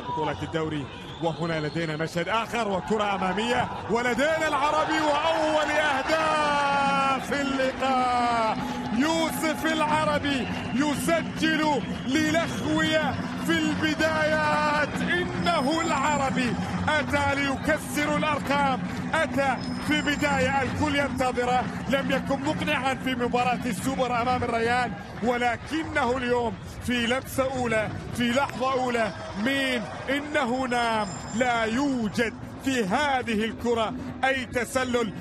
بطولة الدوري. وهنا لدينا مشهد آخر وكرة أمامية. ولدينا العربي وأول أهداف اللقاء. يوسف العربي يسجل للأخوية في البدايات إنه العربي. أتى ليكسر الأرقام. أتى في بداية الكل ينتظره. لم يكن مقنعا في مباراة السوبر أمام الريان ولكنه اليوم في لمسة أولى في لحظة أولى. مين؟ إنه نام. لا يوجد في هذه الكرة أي تسلل.